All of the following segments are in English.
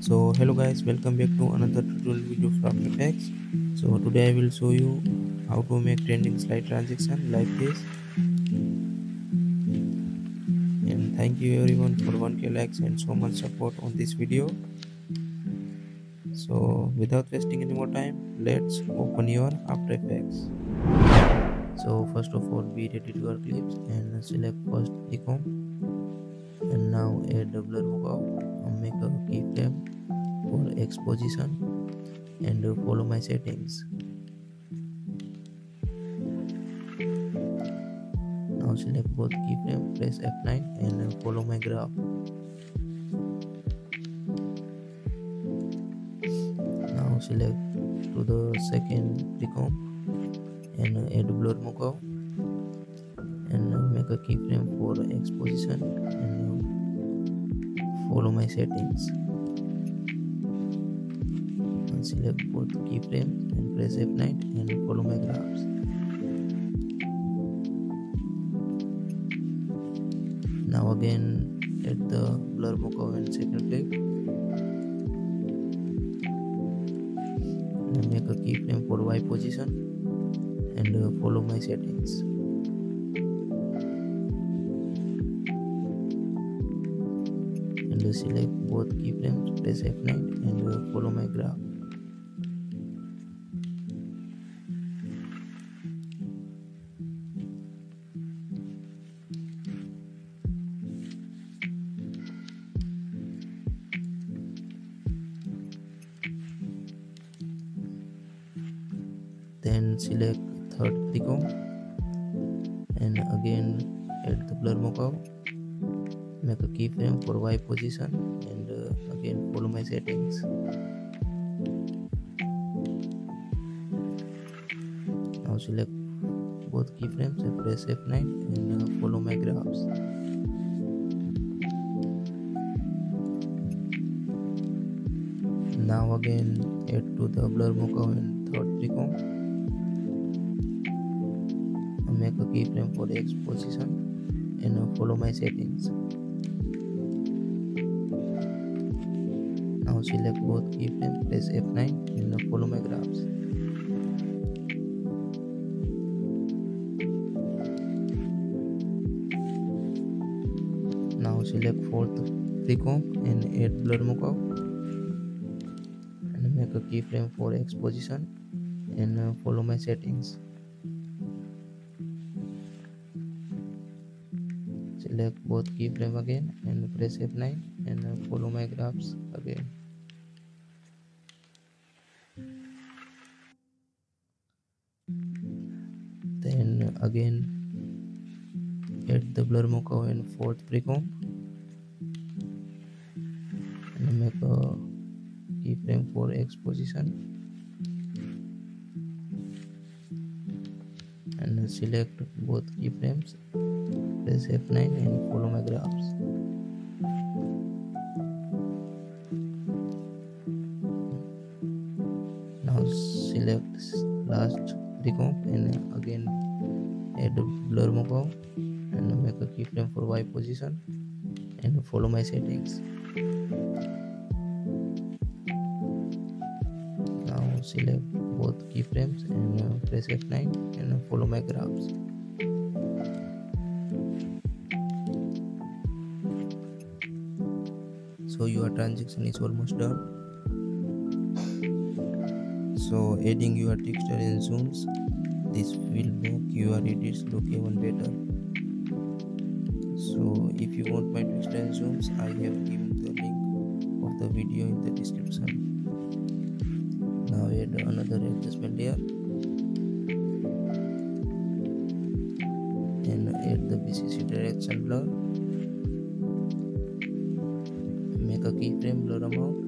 so hello guys welcome back to another tutorial video from effects so today i will show you how to make trending slide transition like this. And thank you everyone for 1k likes and so much support on this video. So without wasting any more time let's open your after effects. So first of all be ready to your clips and select first icon. And now add blur workout and make a keyframe for X position and follow my settings. Now select both keyframe press F9 and follow my graph. Now select to the second precomp and add blur mockup and make a keyframe for X position and follow my settings select both keyframes and press F9 and follow my graphs now again add the blur mockup and second click. and make a keyframe for Y position and uh, follow my settings. And uh, select both keyframes press F9 and uh, follow my graph then select third precomp and again add the blur mockup make a keyframe for y position and uh, again follow my settings. Now select both keyframes and press F9 and uh, follow my graphs. Now again add to the blur mockup and third precomp make a keyframe for the X position and follow my settings. Now select both keyframes press F9 and follow my graphs. Now select fourth precomp and add blur mockup and make a keyframe for X position and follow my settings select both keyframe again and press F9 and follow my graphs again. Then again add the blur mockup and fourth precomp. And make a keyframe for X position. And select both keyframes press F9 and follow my graphs. Now select last precomp and again add blur mockup and make a keyframe for Y position and follow my settings. Now select both keyframes and press F9 and follow my graphs so your transaction is almost done. So adding your texture and zooms this will make your edits look even better. So if you want my texture and zooms i have given the link of the video in the description. Now add another adjustment layer and add the bcc direction blur make a keyframe blur amount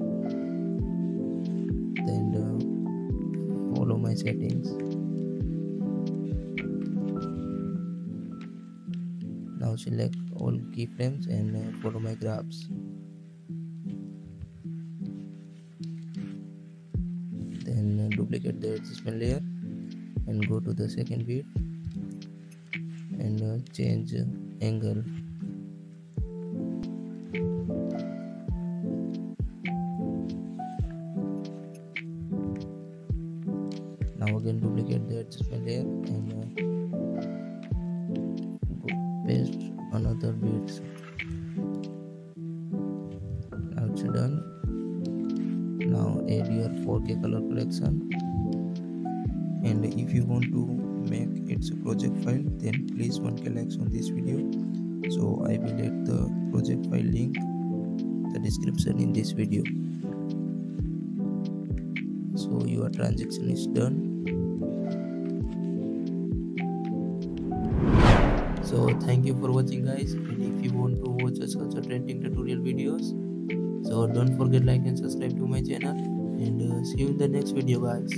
then uh, follow my settings. Now select all keyframes and uh, follow my graphs. Then uh, duplicate the adjustment layer and go to the second beat and uh, change angle duplicate adjustment layer and uh, paste another bits now it's done. Now add your 4k color correction and if you want to make its a project file then please 1k likes on this video. So i will add the project file link the description in this video. So your transaction is done so thank you for watching guys. And if you want to watch such a trending tutorial videos so don't forget like and subscribe to my channel. And uh, see you in the next video guys